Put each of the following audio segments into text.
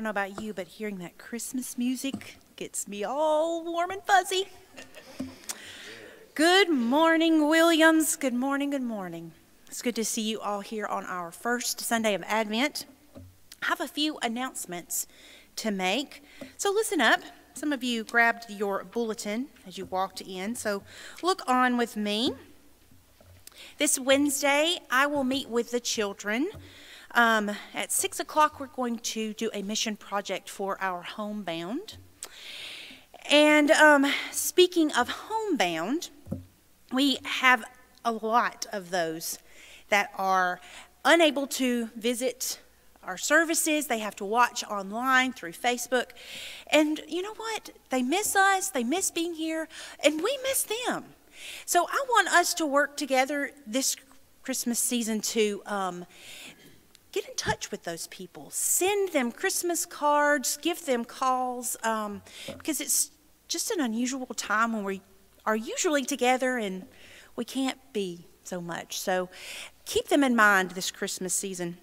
don't know about you, but hearing that Christmas music gets me all warm and fuzzy. Good morning, Williams. Good morning, good morning. It's good to see you all here on our first Sunday of Advent. I have a few announcements to make. So listen up. Some of you grabbed your bulletin as you walked in, so look on with me. This Wednesday, I will meet with the children. Um, at 6 o'clock, we're going to do a mission project for our homebound. And um, speaking of homebound, we have a lot of those that are unable to visit our services. They have to watch online through Facebook. And you know what? They miss us, they miss being here, and we miss them. So I want us to work together this Christmas season to um, get in touch with those people. Send them Christmas cards, give them calls, um, because it's just an unusual time when we are usually together and we can't be so much. So keep them in mind this Christmas season.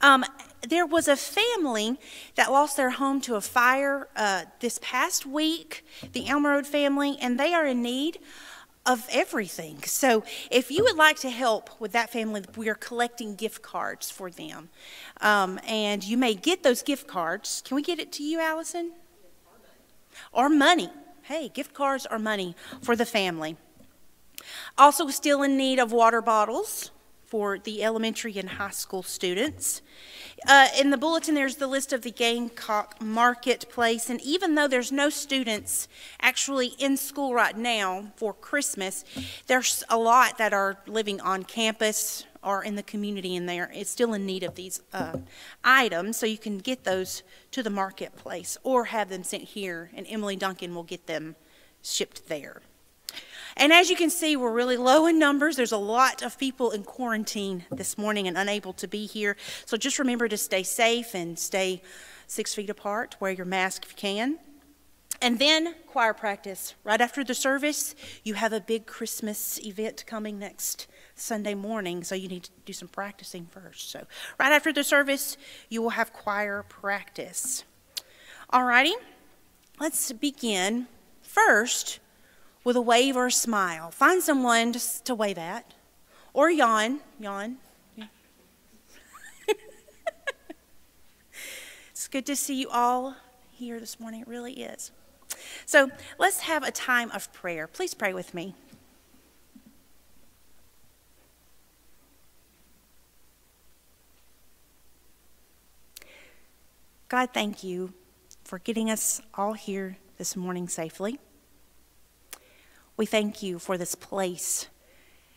Um, there was a family that lost their home to a fire uh, this past week, the Elm Road family, and they are in need of everything. So if you would like to help with that family, we are collecting gift cards for them. Um, and you may get those gift cards. Can we get it to you, Allison? Or money. Hey, gift cards are money for the family. Also, still in need of water bottles for the elementary and high school students. Uh, in the bulletin, there's the list of the Gamecock Marketplace, and even though there's no students actually in school right now for Christmas, there's a lot that are living on campus or in the community, and they're it's still in need of these uh, items, so you can get those to the marketplace or have them sent here, and Emily Duncan will get them shipped there. And as you can see, we're really low in numbers. There's a lot of people in quarantine this morning and unable to be here. So just remember to stay safe and stay six feet apart. Wear your mask if you can. And then choir practice. Right after the service, you have a big Christmas event coming next Sunday morning, so you need to do some practicing first. So right after the service, you will have choir practice. All righty, let's begin. First, with a wave or a smile. Find someone to, to wave at or yawn. Yawn. it's good to see you all here this morning. It really is. So let's have a time of prayer. Please pray with me. God, thank you for getting us all here this morning safely. We thank you for this place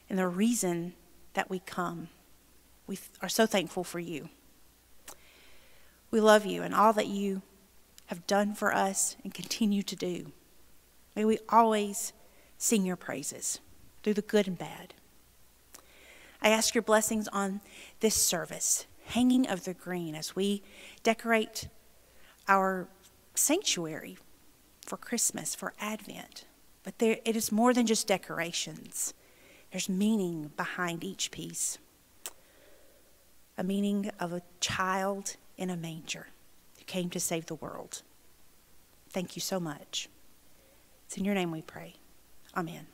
and the reason that we come. We are so thankful for you. We love you and all that you have done for us and continue to do. May we always sing your praises through the good and bad. I ask your blessings on this service, hanging of the green, as we decorate our sanctuary for Christmas, for Advent. But there, it is more than just decorations. There's meaning behind each piece. A meaning of a child in a manger who came to save the world. Thank you so much. It's in your name we pray. Amen.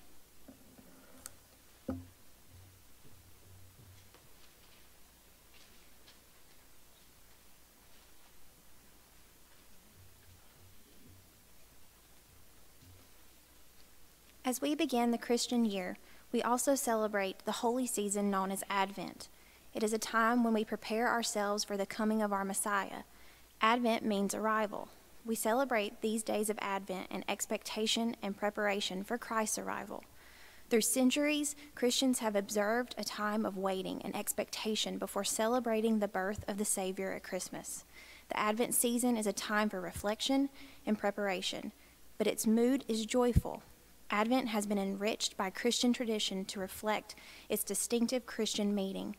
As we begin the Christian year, we also celebrate the holy season known as Advent. It is a time when we prepare ourselves for the coming of our Messiah. Advent means arrival. We celebrate these days of Advent in expectation and preparation for Christ's arrival. Through centuries, Christians have observed a time of waiting and expectation before celebrating the birth of the Savior at Christmas. The Advent season is a time for reflection and preparation, but its mood is joyful Advent has been enriched by Christian tradition to reflect its distinctive Christian meaning.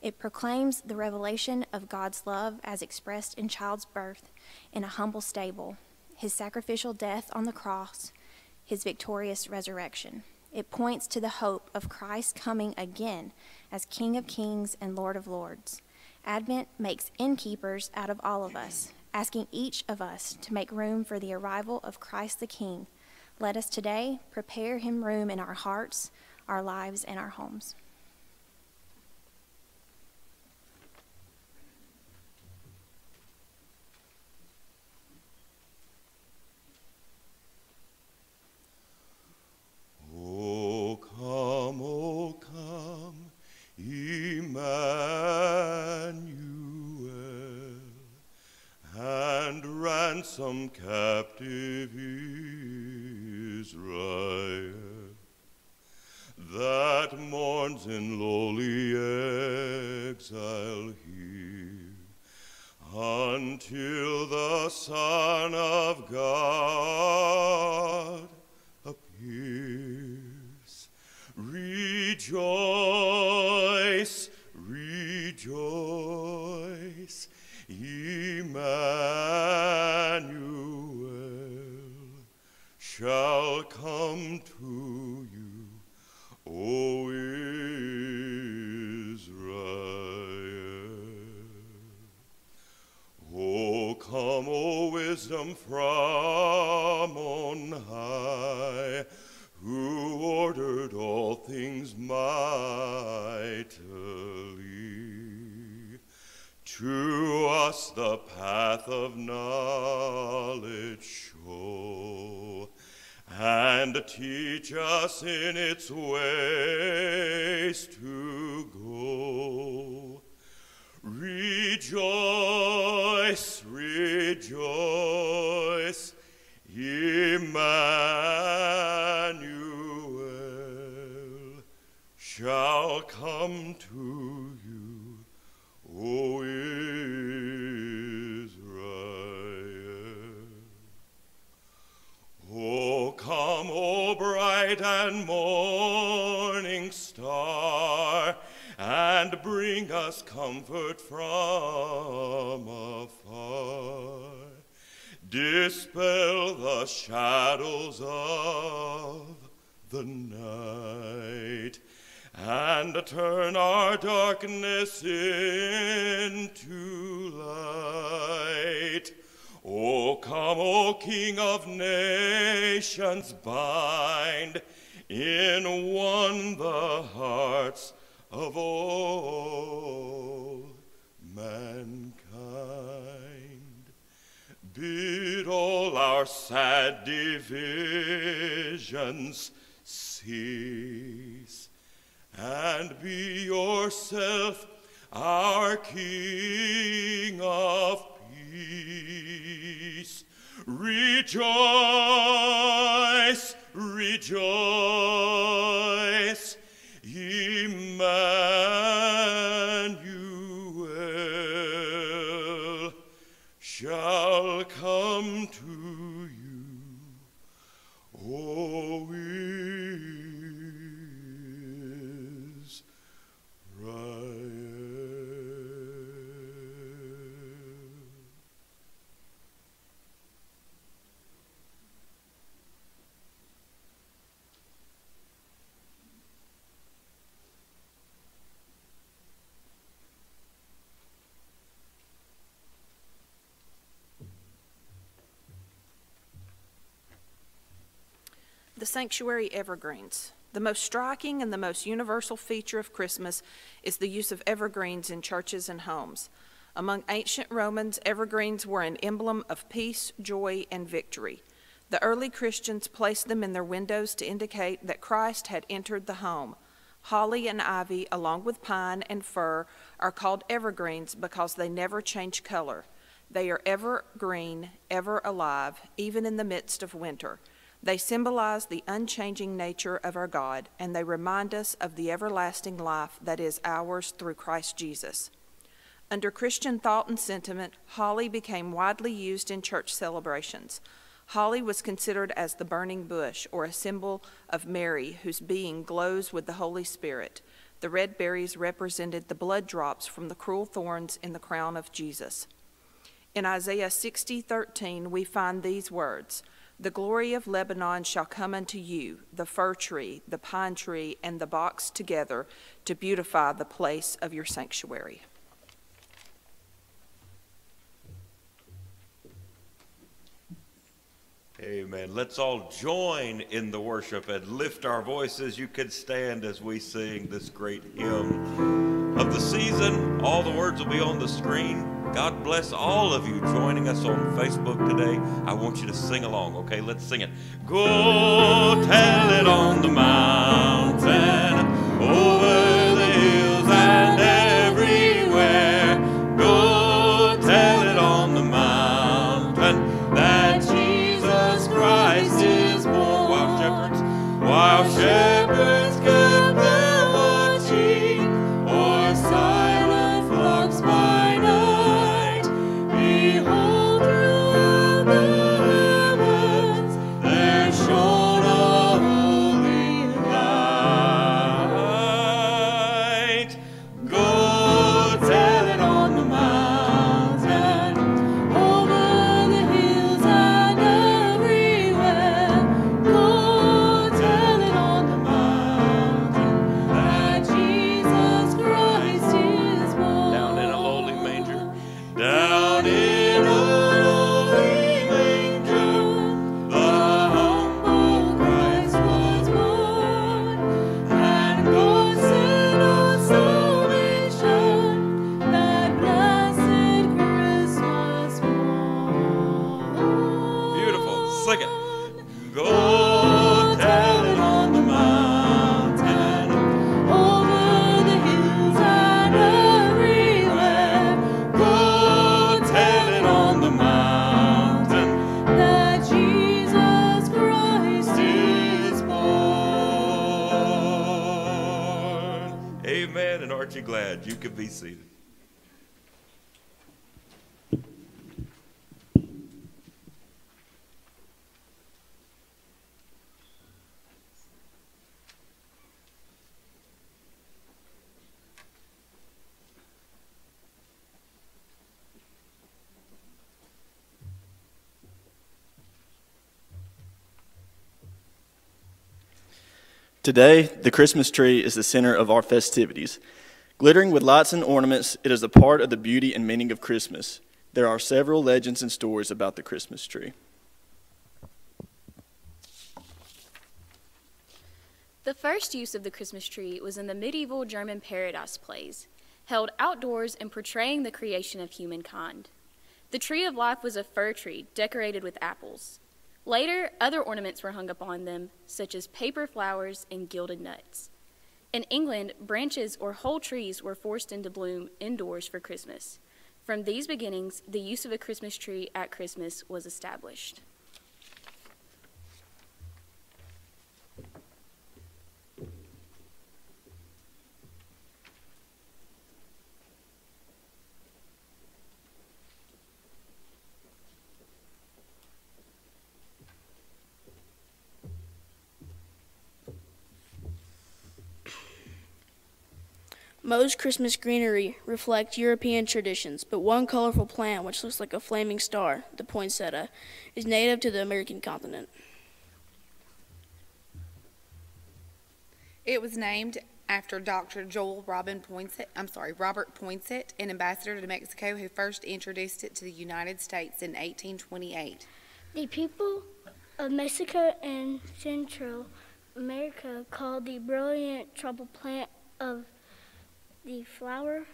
It proclaims the revelation of God's love as expressed in child's birth in a humble stable, his sacrificial death on the cross, his victorious resurrection. It points to the hope of Christ coming again as King of kings and Lord of lords. Advent makes innkeepers out of all of us. asking each of us to make room for the arrival of Christ the King. Let us today prepare him room in our hearts, our lives, and our homes. Rejoice. us in its ways comfort from afar. Dispel the shadows of the night and turn our darkness into light. O come, O King of nations, bind in one the hearts of all mankind. Bid all our sad divisions cease, and be yourself our King of peace. Rejoice, rejoice Emmanuel shall come to you. Oh, sanctuary evergreens. The most striking and the most universal feature of Christmas is the use of evergreens in churches and homes. Among ancient Romans, evergreens were an emblem of peace, joy, and victory. The early Christians placed them in their windows to indicate that Christ had entered the home. Holly and ivy, along with pine and fir, are called evergreens because they never change color. They are ever green, ever alive, even in the midst of winter. They symbolize the unchanging nature of our God, and they remind us of the everlasting life that is ours through Christ Jesus. Under Christian thought and sentiment, holly became widely used in church celebrations. Holly was considered as the burning bush, or a symbol of Mary, whose being glows with the Holy Spirit. The red berries represented the blood drops from the cruel thorns in the crown of Jesus. In Isaiah 60:13, we find these words. The glory of Lebanon shall come unto you, the fir tree, the pine tree, and the box together to beautify the place of your sanctuary. Amen. Let's all join in the worship and lift our voices. You can stand as we sing this great hymn of the season. All the words will be on the screen. God bless all of you joining us on Facebook today. I want you to sing along, okay? Let's sing it. Go tell it on the mountain, over Amen. And aren't you glad you could be seated? Today, the Christmas tree is the center of our festivities. Glittering with lights and ornaments, it is a part of the beauty and meaning of Christmas. There are several legends and stories about the Christmas tree. The first use of the Christmas tree was in the medieval German paradise plays, held outdoors and portraying the creation of humankind. The tree of life was a fir tree decorated with apples. Later, other ornaments were hung upon them, such as paper flowers and gilded nuts. In England, branches or whole trees were forced into bloom indoors for Christmas. From these beginnings, the use of a Christmas tree at Christmas was established. Most Christmas greenery reflect European traditions, but one colorful plant, which looks like a flaming star, the poinsettia, is native to the American continent. It was named after Dr. Joel Robin Poinsett, I'm sorry, Robert Poinsett, an ambassador to Mexico who first introduced it to the United States in 1828. The people of Mexico and Central America call the brilliant trouble plant of the flower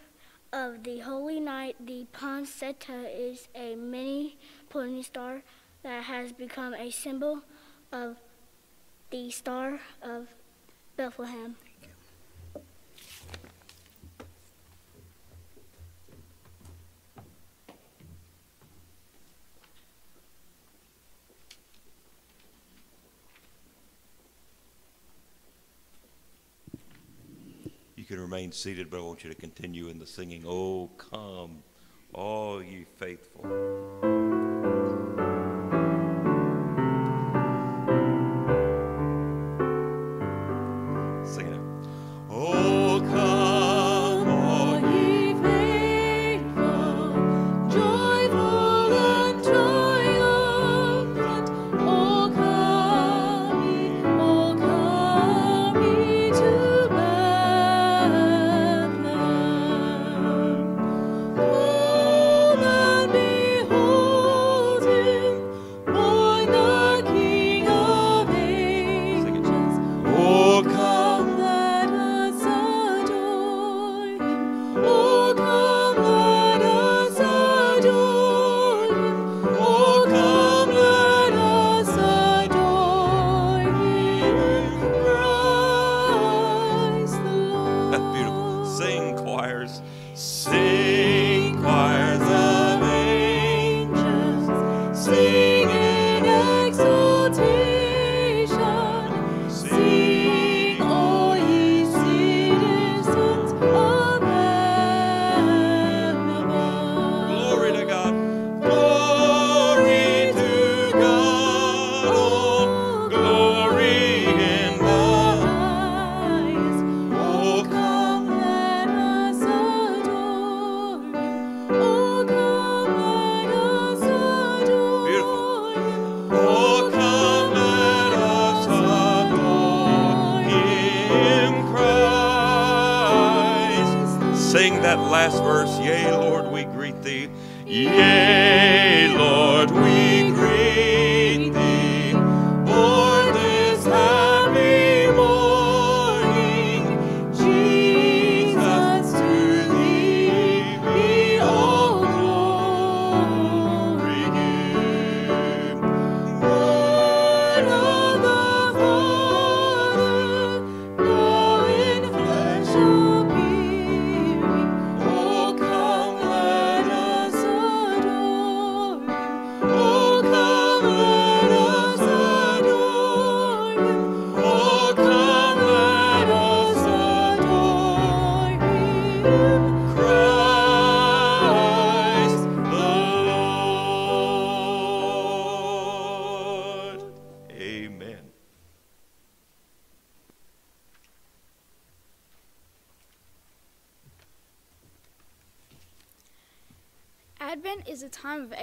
of the holy night. The poinsettia is a mini pointing star that has become a symbol of the star of Bethlehem. Can remain seated, but I want you to continue in the singing. Oh, come, all ye faithful.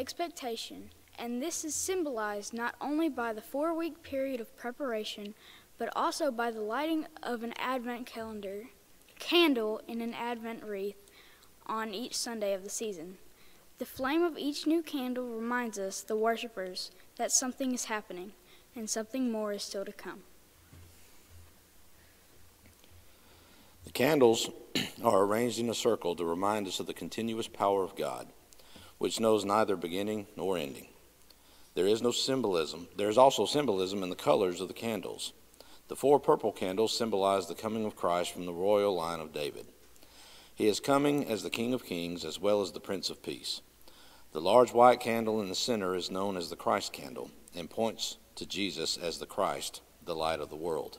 Expectation, and this is symbolized not only by the four week period of preparation, but also by the lighting of an Advent calendar candle in an Advent wreath on each Sunday of the season. The flame of each new candle reminds us, the worshippers, that something is happening and something more is still to come. The candles are arranged in a circle to remind us of the continuous power of God, which knows neither beginning nor ending. There is no symbolism. There is also symbolism in the colors of the candles. The four purple candles symbolize the coming of Christ from the royal line of David. He is coming as the King of Kings as well as the Prince of Peace. The large white candle in the center is known as the Christ candle and points to Jesus as the Christ, the light of the world.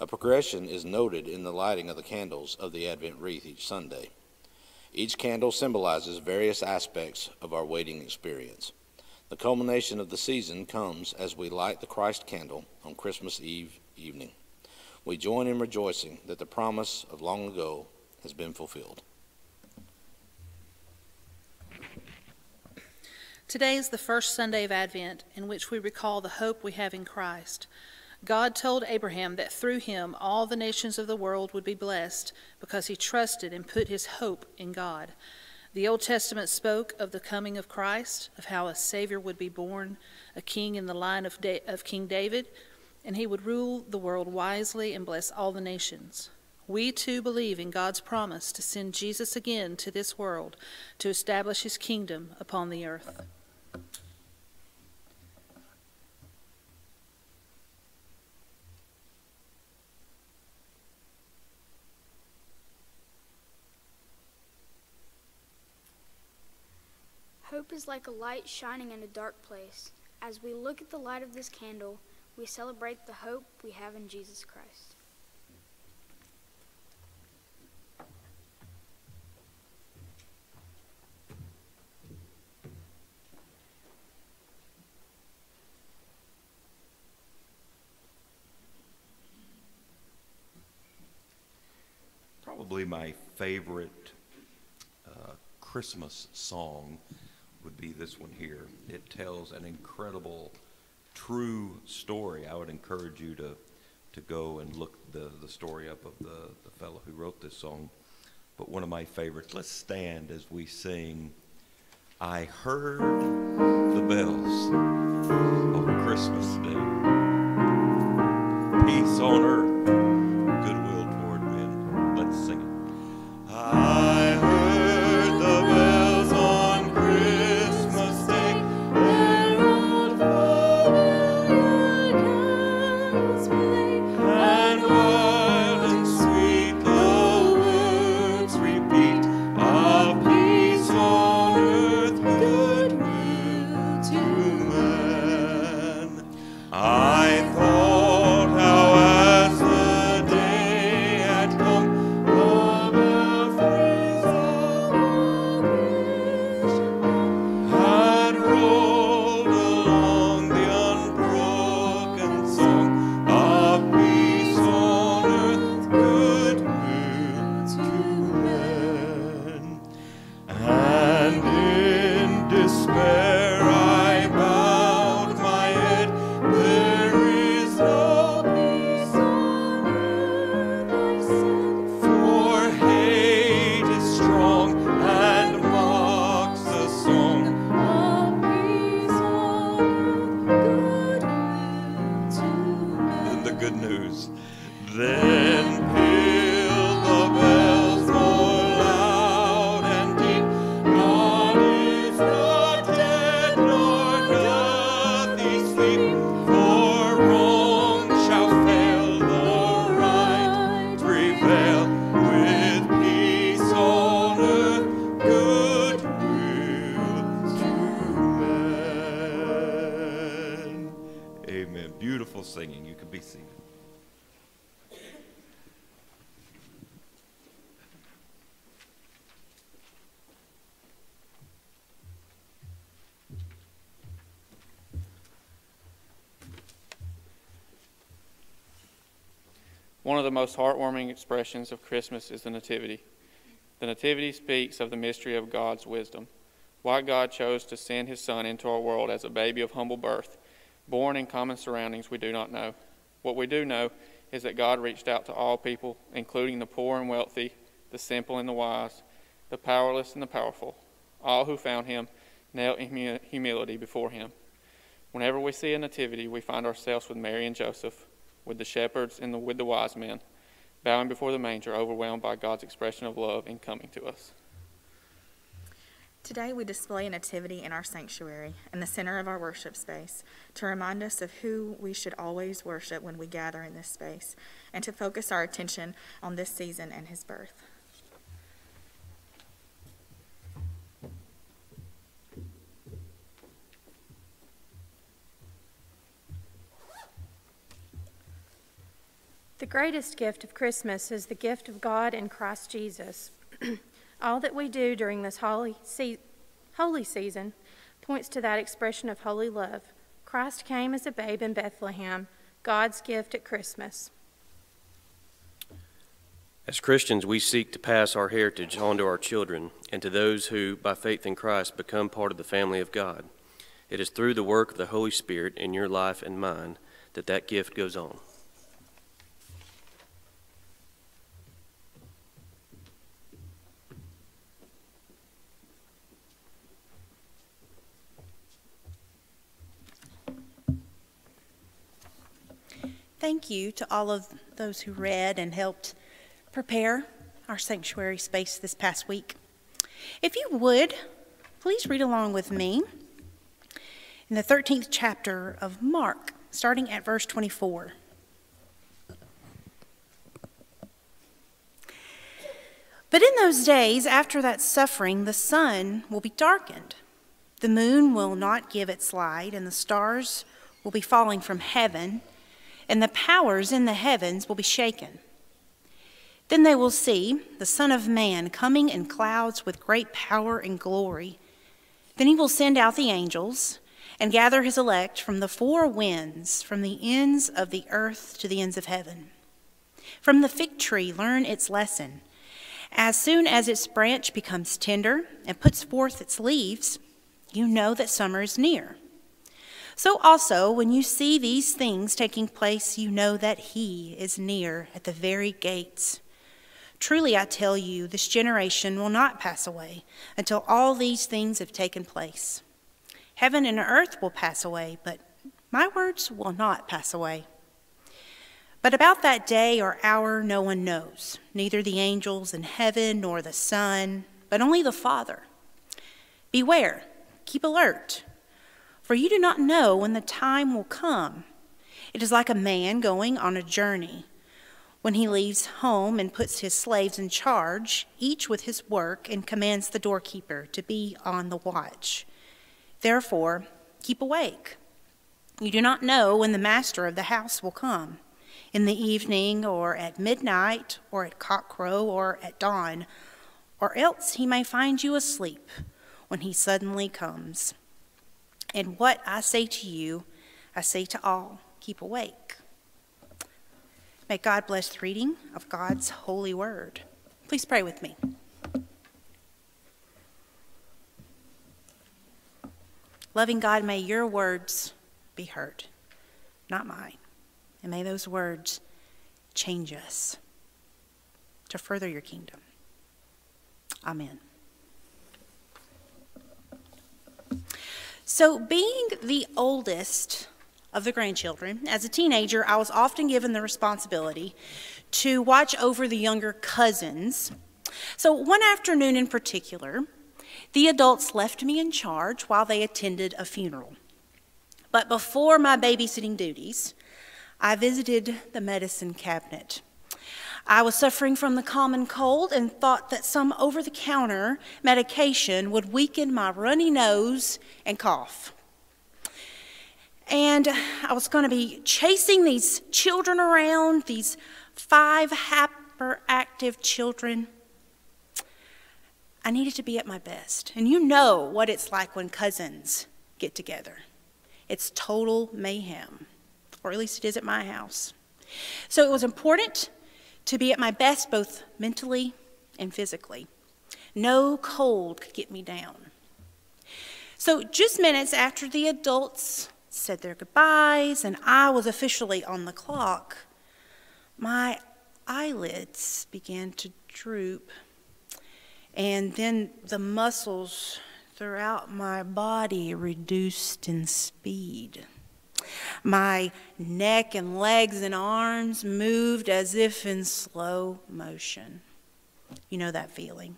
A progression is noted in the lighting of the candles of the Advent wreath each Sunday. Each candle symbolizes various aspects of our waiting experience. The culmination of the season comes as we light the Christ candle on Christmas Eve evening. We join in rejoicing that the promise of long ago has been fulfilled. Today is the first Sunday of Advent in which we recall the hope we have in Christ. God told Abraham that through him all the nations of the world would be blessed because he trusted and put his hope in God. The Old Testament spoke of the coming of Christ, of how a Savior would be born, a king in the line of, da- of King David, and he would rule the world wisely and bless all the nations. We too believe in God's promise to send Jesus again to this world to establish his kingdom upon the earth. Hope is like a light shining in a dark place. As we look at the light of this candle, we celebrate the hope we have in Jesus Christ. Probably my favorite uh, Christmas song would be this one here. It tells an incredible, true story. I would encourage you to, to go and look the, the story up of the, the fellow who wrote this song. But one of my favorites. Let's stand as we sing, I Heard the Bells on Christmas Day. Peace on earth, most heartwarming expressions of Christmas is the Nativity. The Nativity speaks of the mystery of God's wisdom. Why God chose to send his Son into our world as a baby of humble birth, born in common surroundings, we do not know. What we do know is that God reached out to all people, including the poor and wealthy, the simple and the wise, the powerless and the powerful. All who found him knelt in humility before him. Whenever we see a nativity, we find ourselves with Mary and Joseph, with the shepherds and the, with the wise men, bowing before the manger, overwhelmed by God's expression of love in coming to us. Today we display a nativity in our sanctuary, in the center of our worship space, to remind us of who we should always worship when we gather in this space, and to focus our attention on this season and his birth. The greatest gift of Christmas is the gift of God in Christ Jesus. All that we do during this holy, se- holy season points to that expression of holy love. Christ came as a babe in Bethlehem, God's gift at Christmas. As Christians, we seek to pass our heritage on to our children and to those who, by faith in Christ, become part of the family of God. It is through the work of the Holy Spirit in your life and mine that that gift goes on. Thank you to all of those who read and helped prepare our sanctuary space this past week. If you would, please read along with me in the 13th chapter of Mark, starting at verse 24. But in those days, after that suffering, the sun will be darkened, the moon will not give its light, and the stars will be falling from heaven and the powers in the heavens will be shaken. Then they will see the Son of Man coming in clouds with great power and glory. Then he will send out the angels and gather his elect from the four winds, from the ends of the earth to the ends of heaven. From the fig tree, learn its lesson. As soon as its branch becomes tender and puts forth its leaves, you know that summer is near. So also, when you see these things taking place, you know that he is near at the very gates. Truly, I tell you, this generation will not pass away until all these things have taken place. Heaven and earth will pass away, but my words will not pass away. But about that day or hour, no one knows, neither the angels in heaven nor the Son, but only the Father. Beware, keep alert for you do not know when the time will come. It is like a man going on a journey. When he leaves home and puts his slaves in charge, each with his work, and commands the doorkeeper to be on the watch. Therefore, keep awake. You do not know when the master of the house will come in the evening, or at midnight, or at cockcrow, or at dawn, or else he may find you asleep when he suddenly comes. And what I say to you, I say to all keep awake. May God bless the reading of God's holy word. Please pray with me. Loving God, may your words be heard, not mine. And may those words change us to further your kingdom. Amen. So, being the oldest of the grandchildren, as a teenager, I was often given the responsibility to watch over the younger cousins. So, one afternoon in particular, the adults left me in charge while they attended a funeral. But before my babysitting duties, I visited the medicine cabinet. I was suffering from the common cold and thought that some over the counter medication would weaken my runny nose and cough. And I was going to be chasing these children around, these five hyperactive children. I needed to be at my best. And you know what it's like when cousins get together. It's total mayhem, or at least it is at my house. So it was important to be at my best both mentally and physically. No cold could get me down. So, just minutes after the adults said their goodbyes and I was officially on the clock, my eyelids began to droop. And then the muscles throughout my body reduced in speed. My neck and legs and arms moved as if in slow motion. You know that feeling.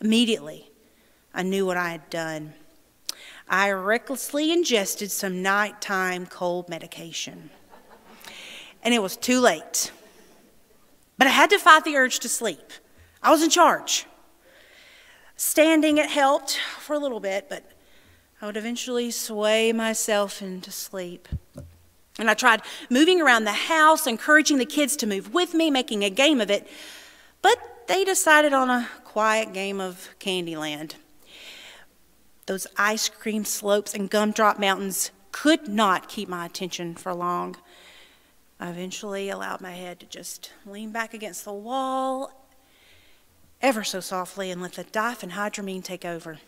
Immediately, I knew what I had done. I recklessly ingested some nighttime cold medication. And it was too late. But I had to fight the urge to sleep. I was in charge. Standing, it helped for a little bit, but I would eventually sway myself into sleep. And I tried moving around the house, encouraging the kids to move with me, making a game of it. But they decided on a quiet game of Candyland. Those ice cream slopes and gumdrop mountains could not keep my attention for long. I eventually allowed my head to just lean back against the wall ever so softly and let the diphenhydramine take over.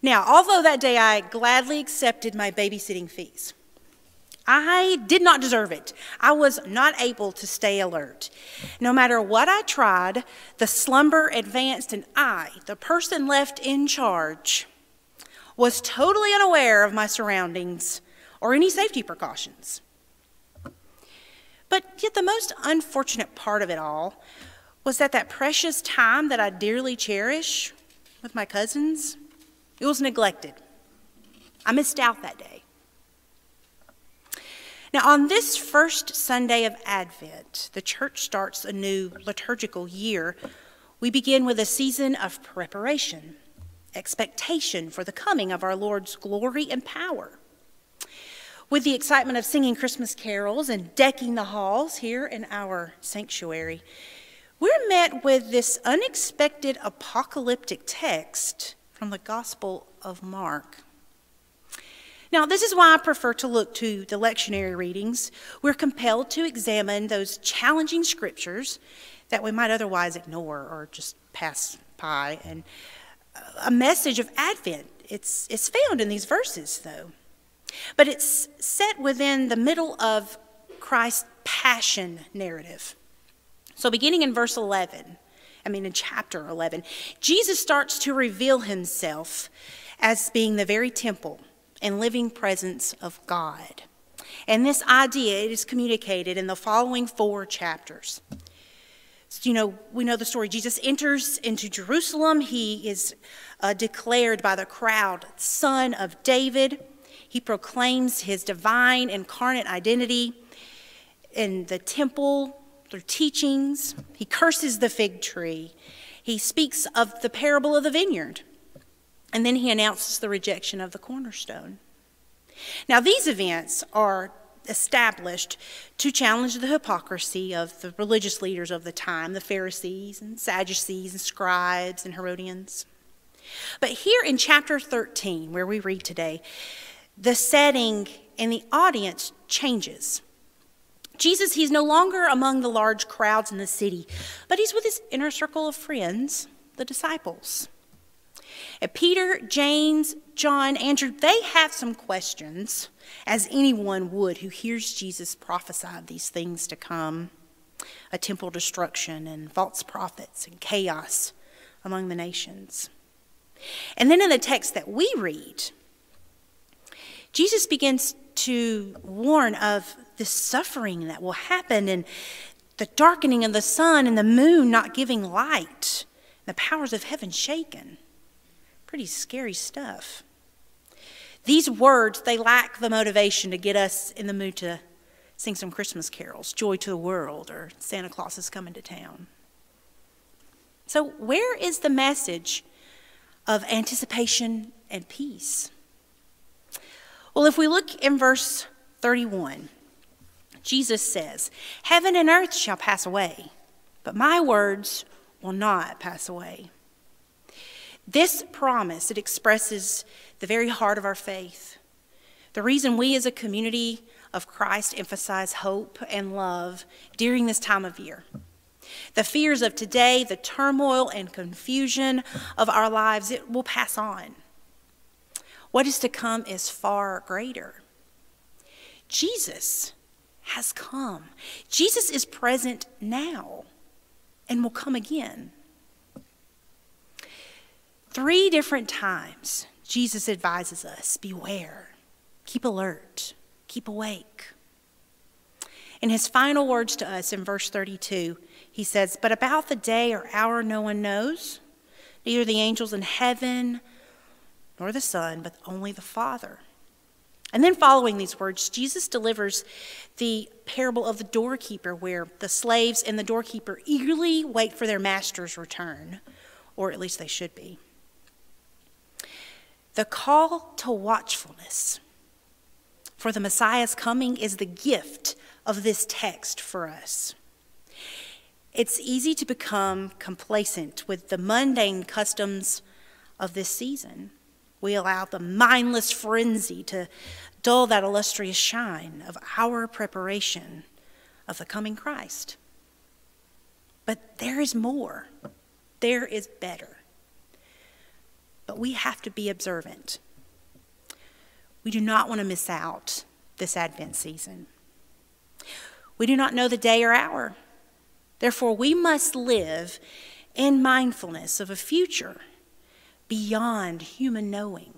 Now, although that day I gladly accepted my babysitting fees, I did not deserve it. I was not able to stay alert. No matter what I tried, the slumber advanced, and I, the person left in charge, was totally unaware of my surroundings or any safety precautions. But yet, the most unfortunate part of it all was that that precious time that I dearly cherish with my cousins it was neglected. I missed out that day. Now, on this first Sunday of Advent, the church starts a new liturgical year. We begin with a season of preparation, expectation for the coming of our Lord's glory and power. With the excitement of singing Christmas carols and decking the halls here in our sanctuary, we're met with this unexpected apocalyptic text from the Gospel of Mark. Now, this is why I prefer to look to the lectionary readings. We're compelled to examine those challenging scriptures that we might otherwise ignore or just pass by. And uh, a message of Advent, it's, it's found in these verses, though. But it's set within the middle of Christ's passion narrative. So, beginning in verse 11, I mean, in chapter 11, Jesus starts to reveal himself as being the very temple and living presence of God. And this idea it is communicated in the following four chapters. So, you know, we know the story. Jesus enters into Jerusalem. He is uh, declared by the crowd son of David. He proclaims his divine incarnate identity in the temple through teachings. He curses the fig tree. He speaks of the parable of the vineyard. And then he announces the rejection of the cornerstone. Now, these events are established to challenge the hypocrisy of the religious leaders of the time, the Pharisees and Sadducees and scribes and Herodians. But here in chapter 13, where we read today, the setting and the audience changes. Jesus, he's no longer among the large crowds in the city, but he's with his inner circle of friends, the disciples. And Peter, James, John, Andrew, they have some questions, as anyone would who hears Jesus prophesy these things to come a temple destruction and false prophets and chaos among the nations. And then in the text that we read, Jesus begins to warn of the suffering that will happen and the darkening of the sun and the moon not giving light, the powers of heaven shaken. Pretty scary stuff. These words, they lack the motivation to get us in the mood to sing some Christmas carols, Joy to the World, or Santa Claus is coming to town. So, where is the message of anticipation and peace? Well, if we look in verse 31, Jesus says, Heaven and earth shall pass away, but my words will not pass away. This promise, it expresses the very heart of our faith. The reason we as a community of Christ emphasize hope and love during this time of year. The fears of today, the turmoil and confusion of our lives, it will pass on. What is to come is far greater. Jesus has come. Jesus is present now and will come again. Three different times, Jesus advises us beware, keep alert, keep awake. In his final words to us in verse 32, he says, But about the day or hour no one knows, neither the angels in heaven nor the Son, but only the Father. And then, following these words, Jesus delivers the parable of the doorkeeper, where the slaves and the doorkeeper eagerly wait for their master's return, or at least they should be. The call to watchfulness for the Messiah's coming is the gift of this text for us. It's easy to become complacent with the mundane customs of this season. We allow the mindless frenzy to dull that illustrious shine of our preparation of the coming Christ. But there is more, there is better. But we have to be observant. We do not want to miss out this Advent season. We do not know the day or hour. Therefore, we must live in mindfulness of a future beyond human knowing.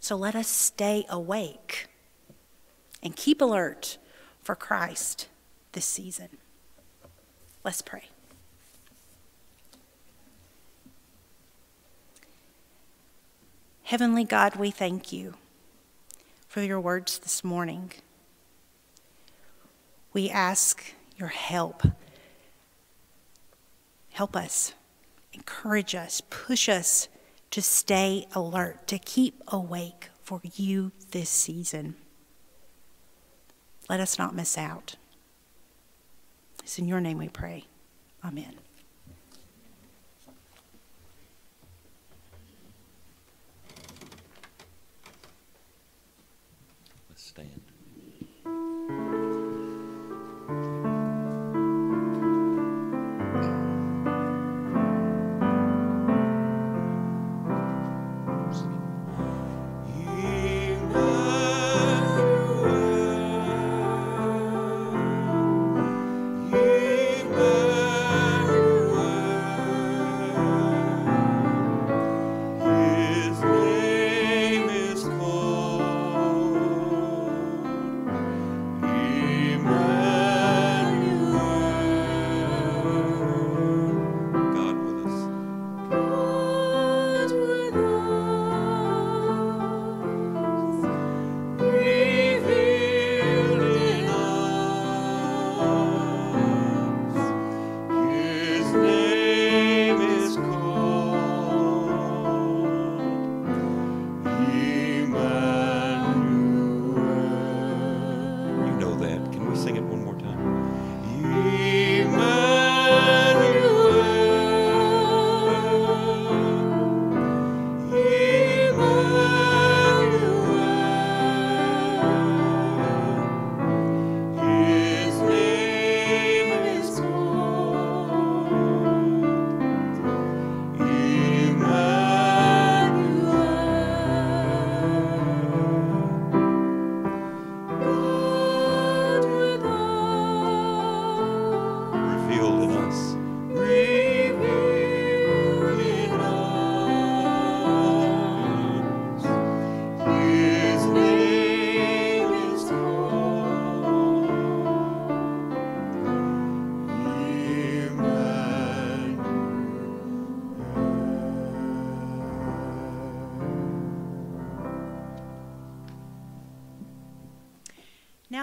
So let us stay awake and keep alert for Christ this season. Let's pray. Heavenly God, we thank you for your words this morning. We ask your help. Help us encourage us, push us to stay alert, to keep awake for you this season. Let us not miss out. It's in your name we pray. Amen.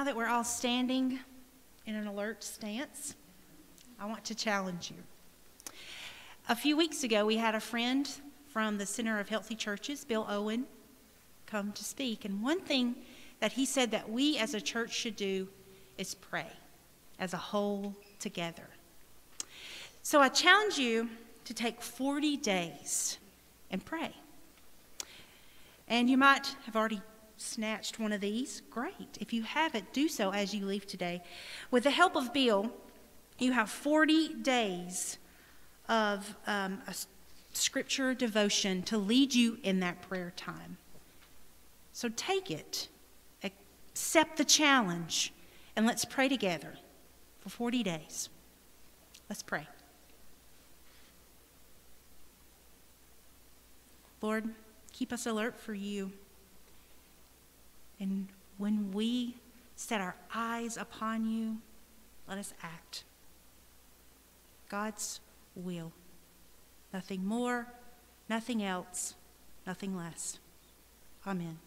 Now that we're all standing in an alert stance, I want to challenge you. A few weeks ago, we had a friend from the Center of Healthy Churches, Bill Owen, come to speak. And one thing that he said that we as a church should do is pray as a whole together. So I challenge you to take 40 days and pray. And you might have already snatched one of these. Great. If you haven't, do so as you leave today. With the help of Bill, you have 40 days of um, a scripture devotion to lead you in that prayer time. So take it, accept the challenge, and let's pray together for 40 days. Let's pray. Lord, keep us alert for you. And when we set our eyes upon you, let us act. God's will. Nothing more, nothing else, nothing less. Amen.